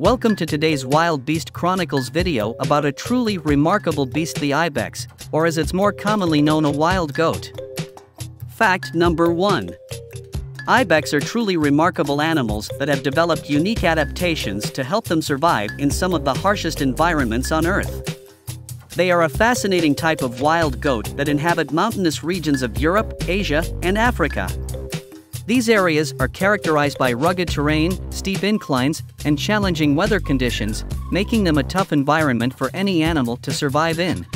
Welcome to today's Wild Beast Chronicles video about a truly remarkable beast the ibex, or as it's more commonly known a wild goat. Fact number 1. Ibex are truly remarkable animals that have developed unique adaptations to help them survive in some of the harshest environments on Earth. They are a fascinating type of wild goat that inhabit mountainous regions of Europe, Asia, and Africa. These areas are characterized by rugged terrain, steep inclines, and challenging weather conditions, making them a tough environment for any animal to survive in.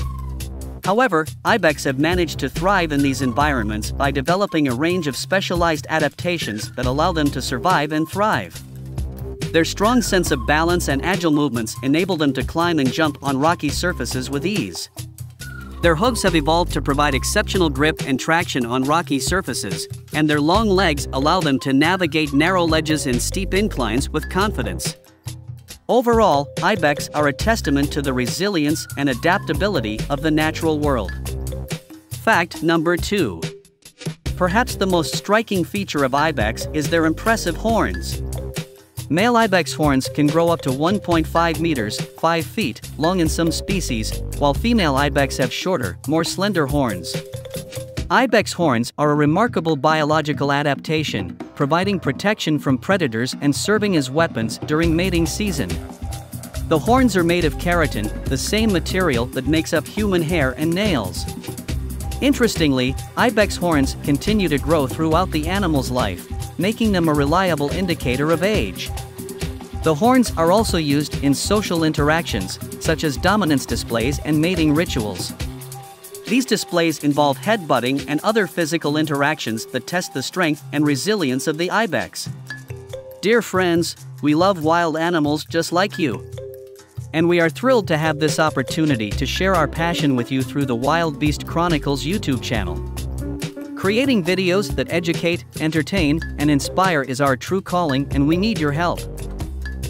However, ibex have managed to thrive in these environments by developing a range of specialized adaptations that allow them to survive and thrive. Their strong sense of balance and agile movements enable them to climb and jump on rocky surfaces with ease. Their hooves have evolved to provide exceptional grip and traction on rocky surfaces, and their long legs allow them to navigate narrow ledges and steep inclines with confidence. Overall, ibex are a testament to the resilience and adaptability of the natural world. Fact number 2. Perhaps the most striking feature of ibex is their impressive horns. Male ibex horns can grow up to 1.5 meters, 5 feet, long in some species, while female ibex have shorter, more slender horns. Ibex horns are a remarkable biological adaptation, providing protection from predators and serving as weapons during mating season. The horns are made of keratin, the same material that makes up human hair and nails. Interestingly, ibex horns continue to grow throughout the animal's life, making them a reliable indicator of age. The horns are also used in social interactions, such as dominance displays and mating rituals. These displays involve headbutting and other physical interactions that test the strength and resilience of the ibex. Dear friends, we love wild animals just like you. And we are thrilled to have this opportunity to share our passion with you through the Wild Beast Chronicles YouTube channel. Creating videos that educate, entertain, and inspire is our true calling, and we need your help.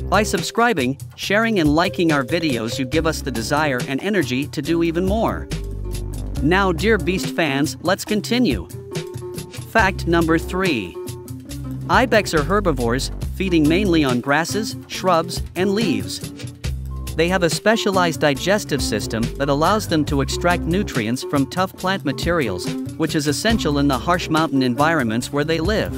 By subscribing, sharing, and liking our videos, you give us the desire and energy to do even more. Now, dear Beast fans, let's continue. Fact number 3 Ibex are herbivores, feeding mainly on grasses, shrubs, and leaves. They have a specialized digestive system that allows them to extract nutrients from tough plant materials, which is essential in the harsh mountain environments where they live.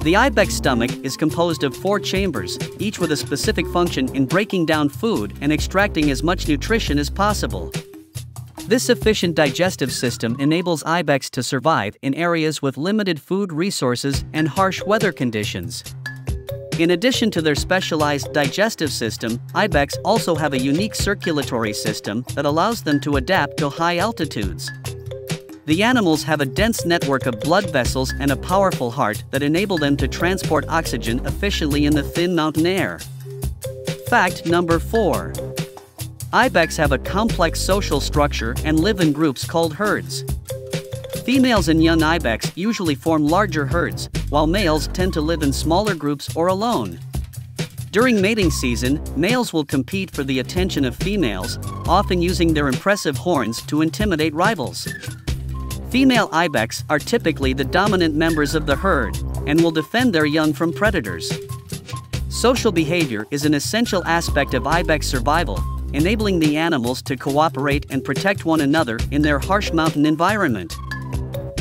The ibex stomach is composed of four chambers, each with a specific function in breaking down food and extracting as much nutrition as possible. This efficient digestive system enables ibex to survive in areas with limited food resources and harsh weather conditions. In addition to their specialized digestive system, ibex also have a unique circulatory system that allows them to adapt to high altitudes. The animals have a dense network of blood vessels and a powerful heart that enable them to transport oxygen efficiently in the thin mountain air. Fact number 4. Ibex have a complex social structure and live in groups called herds. Females and young ibex usually form larger herds, while males tend to live in smaller groups or alone. During mating season, males will compete for the attention of females, often using their impressive horns to intimidate rivals. Female ibex are typically the dominant members of the herd and will defend their young from predators. Social behavior is an essential aspect of ibex survival, enabling the animals to cooperate and protect one another in their harsh mountain environment.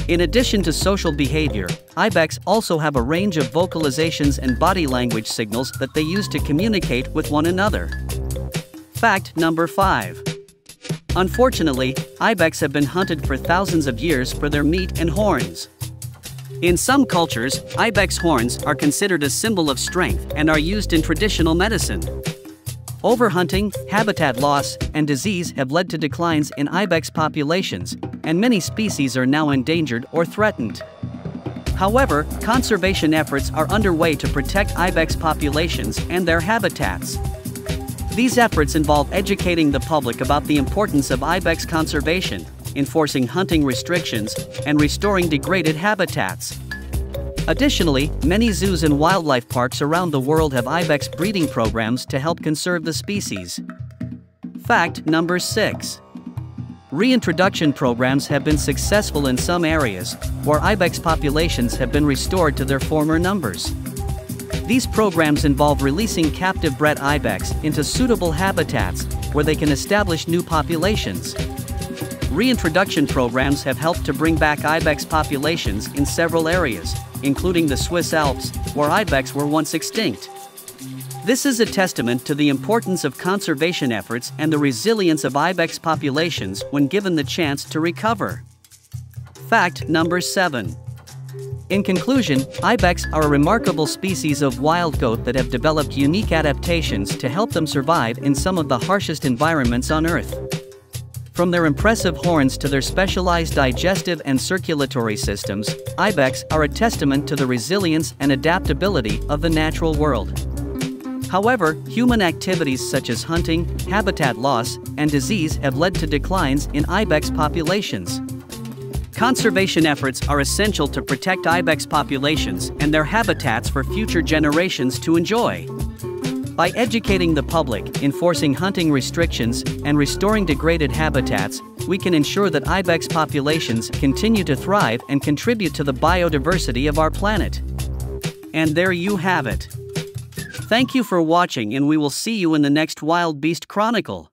In addition to social behavior, ibex also have a range of vocalizations and body language signals that they use to communicate with one another. Fact number 5. Unfortunately, ibex have been hunted for thousands of years for their meat and horns. In some cultures, ibex horns are considered a symbol of strength and are used in traditional medicine. Overhunting, habitat loss, and disease have led to declines in ibex populations, and many species are now endangered or threatened. However, conservation efforts are underway to protect ibex populations and their habitats. These efforts involve educating the public about the importance of ibex conservation, enforcing hunting restrictions, and restoring degraded habitats. Additionally, many zoos and wildlife parks around the world have ibex breeding programs to help conserve the species. Fact number 6. Reintroduction programs have been successful in some areas, where ibex populations have been restored to their former numbers. These programs involve releasing captive bred ibex into suitable habitats where they can establish new populations. Reintroduction programs have helped to bring back ibex populations in several areas, including the Swiss Alps, where ibex were once extinct. This is a testament to the importance of conservation efforts and the resilience of ibex populations when given the chance to recover. Fact number 7. In conclusion, ibex are a remarkable species of wild goat that have developed unique adaptations to help them survive in some of the harshest environments on Earth. From their impressive horns to their specialized digestive and circulatory systems, ibex are a testament to the resilience and adaptability of the natural world. However, human activities such as hunting, habitat loss, and disease have led to declines in ibex populations. Conservation efforts are essential to protect ibex populations and their habitats for future generations to enjoy. By educating the public, enforcing hunting restrictions, and restoring degraded habitats, we can ensure that ibex populations continue to thrive and contribute to the biodiversity of our planet. And there you have it. Thank you for watching and we will see you in the next Wild Beast Chronicle.